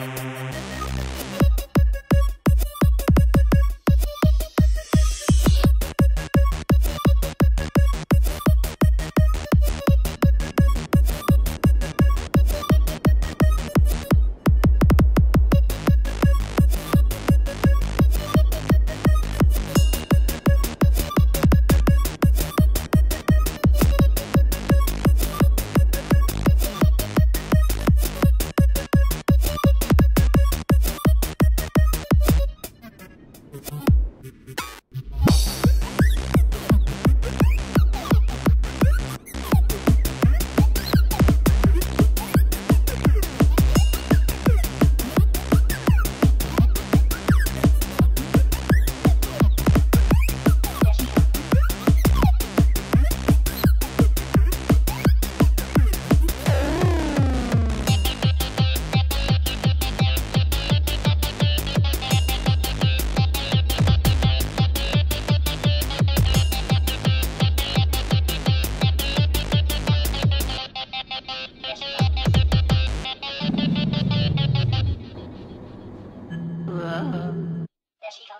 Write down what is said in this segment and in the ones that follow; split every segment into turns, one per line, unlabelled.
Quando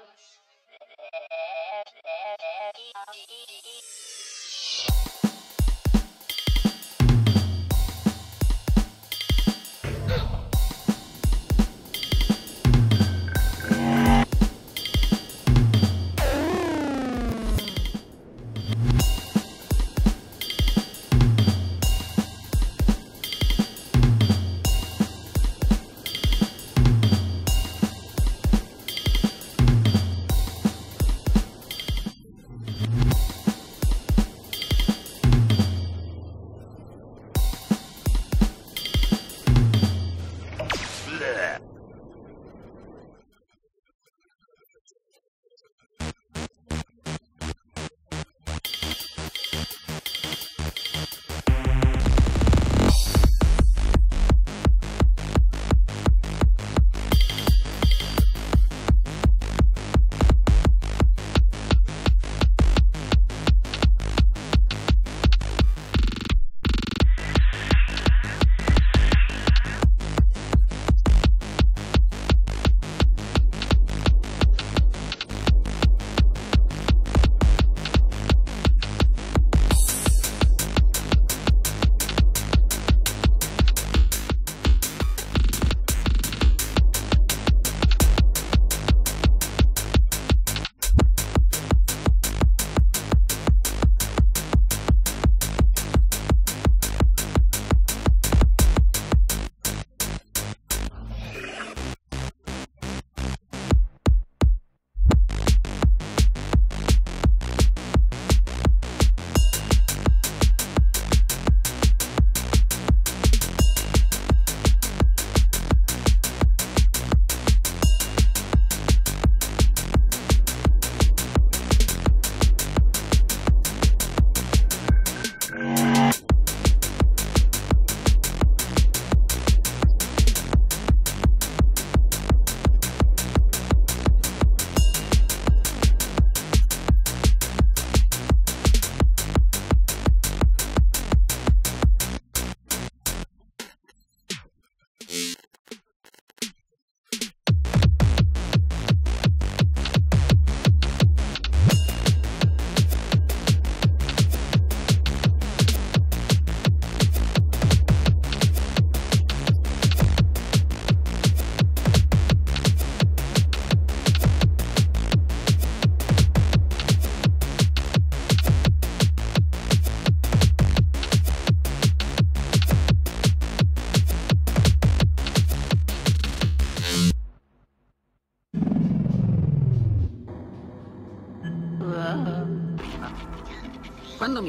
Thank you.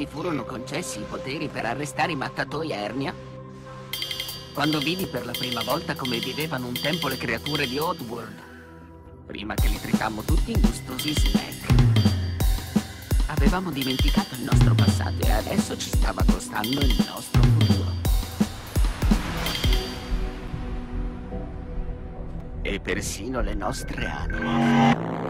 Mi furono concessi i poteri per arrestare i mattatoi a Ernia? Quando vidi per la prima volta come vivevano un tempo le creature di Oddworld? Prima che li tricammo tutti in gustosi snack. Avevamo dimenticato il nostro passato e adesso ci stava costando il nostro futuro. E persino le nostre anime.